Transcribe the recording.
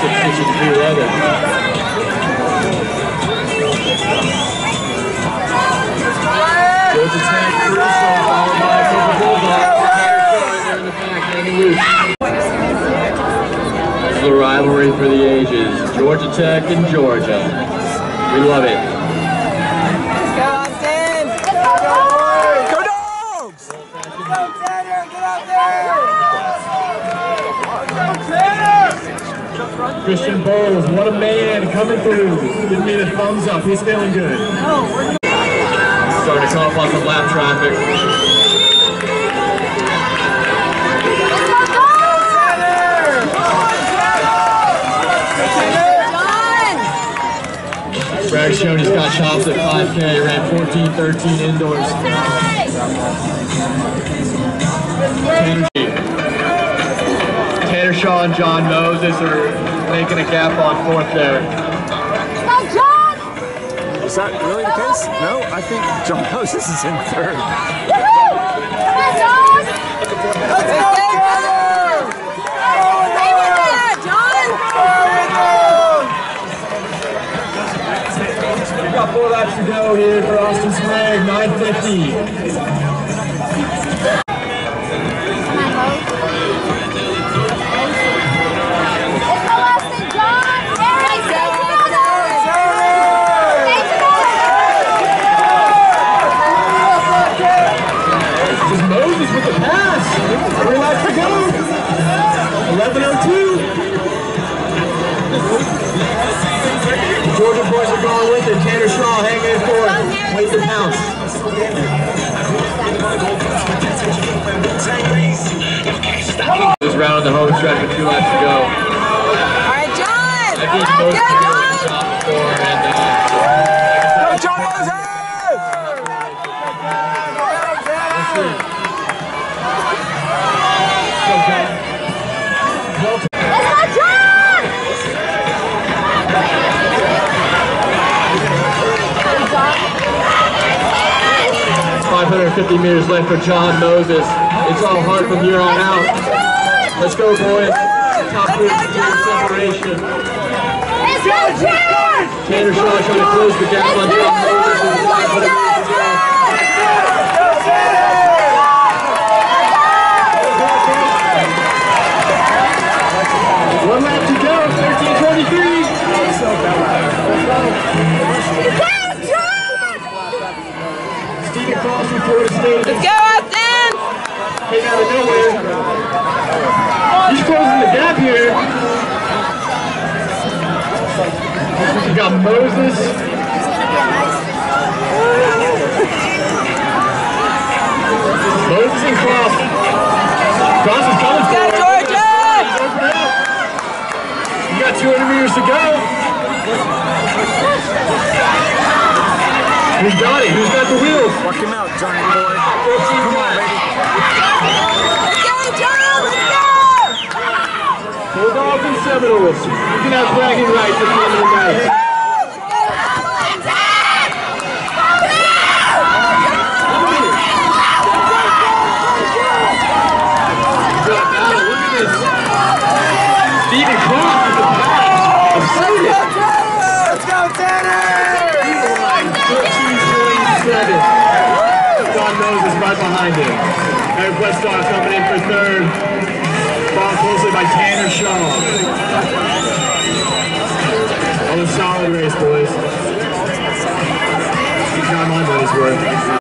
The. This is a rivalry for the ages. Georgia Tech and Georgia. We love it. Go Austin! Go dogs! Christian Bowles, what a man coming through. Give me the thumbs up. He's feeling good. Starting to come up on some lap traffic. Bragg showed he's got chops at 5K, ran 14-13 indoors. Tanner, Tanner and Jon Moses are making a gap on fourth there. Is that really the case? No, I think Jon Moses is in third. We've got four laps to go here for Austin Sprague, 950. Fourth. Wait to. This round on the home stretch with two laps to go. Alright, John! I think Go, most John! of the top four and uh, Go Jon Moses! let's see. Go, John. Well, 550 meters left for Jon Moses. It's all hard from here on out. Let's go, boys. Top three separation. Tanner Shaw trying to close the gap on Jon Moses. One lap to go, 1323. Stephen Cross from Florida State Let's go, Austin! came out of nowhere. He's closing the gap here. We got Moses. Moses and Cross. Cross is coming for it. Georgia! He's opening up. You got 200 meters to go. Who's got it? Who's got the wheels? Walk him out, Johnny boy. Come on, baby. Let's go, John! Let's go! Bulldogs and Seminoles. You can have bragging rights at the end of the night. Look at this. Stephen Cross with the pass. Absurd. Let's go, Tanner! 13.27. Jon Moses right behind him. Eric Westar coming in for third. Followed closely by Tanner Shaw. That solid race, boys. Got my money's worth.